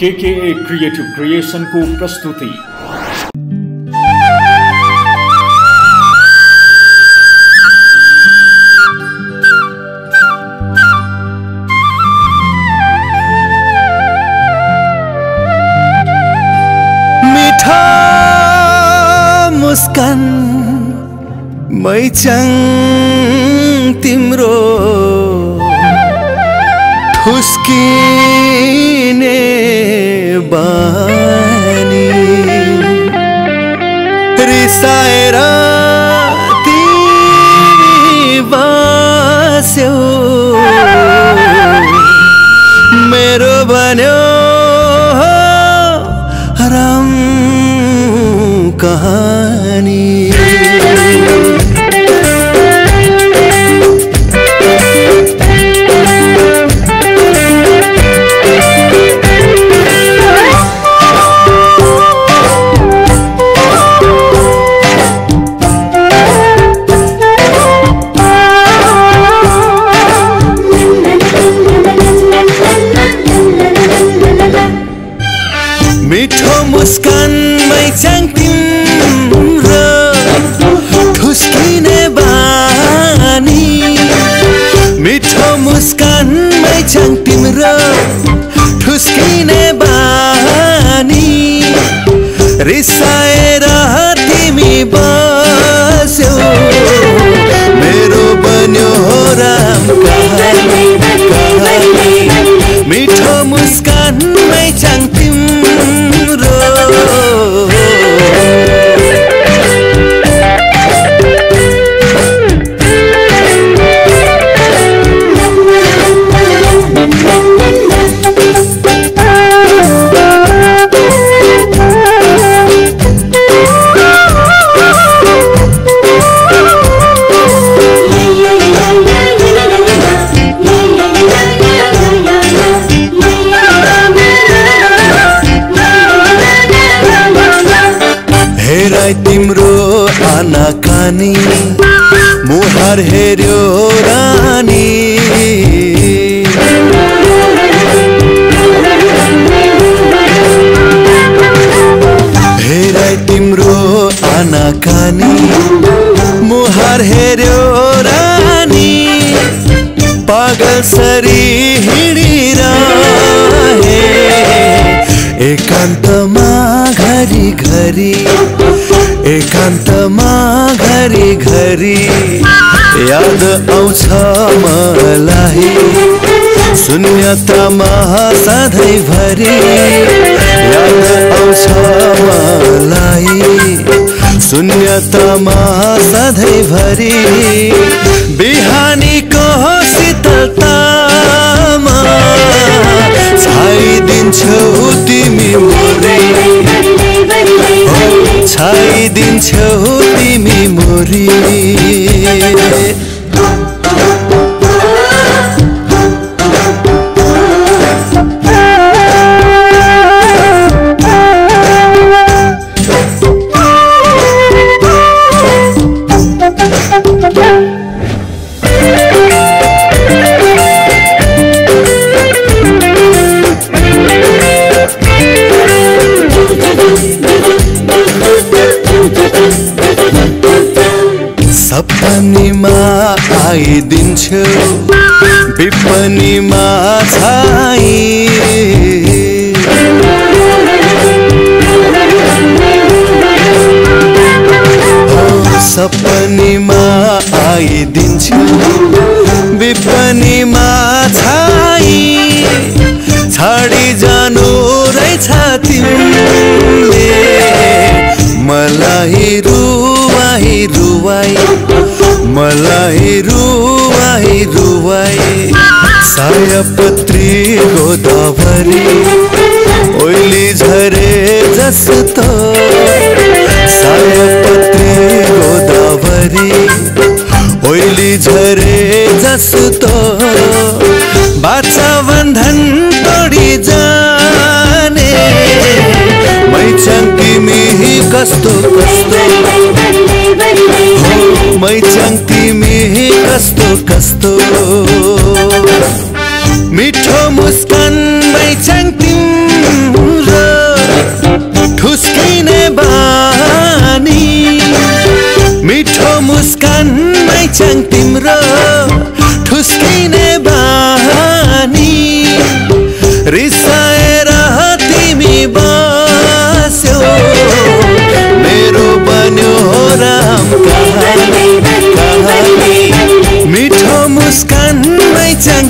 केकेए creative क्रिएसनको प्रस्तुति। मिठा मुस्कान matching तिम्रो ठुस्किने बानी। रिसाएर तिमी बस्यौ मेरो बन्यो राम कहानी। चाहिँ तिम्रो ठुस्किने बानी मिठो मुस्कानमै चाहिँ तिम्रो ठुस्किने बानी रिसाएर तिमी बस्यौ मेरो बन्यो राम कहानी कहानी मिठो मुस्कानमै चाहिँ हेर तिम्रो आनाकानी मुहार हेर्यो रानी। हेर तिम्रो आनाकानी मुहार हेर्यो रानी। पागल सरी हिँडिरहे। एकान्तमा घरि घरि एकान्तमा घरि घरि। याद आउँछ मलाई शून्यतामा सधैँभरि याद आउँछ मलाई शून्यतामा सधैँभरि बिहानीको शीतलतामा छाइदिन्छौ छाइदिन्छौ तिमी मोरी। आइदिन्छु विपनीमा छाई सपनीमा आइदिन्छु विपनीमा छाई छाडी जानु रहेछ तिमीले। मलाई रुवाई रुवाई। मलाई सयपत्री गोदावरी ओइली झरे जस्तो। सयपत्री गोदावरी ओइली झरे जस्तो। बाचा बन्धन तोडी जाने मैचङ तिमी कस्तो कस्तो। मैचङ च्याङ तिम्रो ठुस्किने बानी। रिसाएर तिमी बस्यो। मेरो बन्यो राम कहानी मिठो मुस्कानमै च्याङ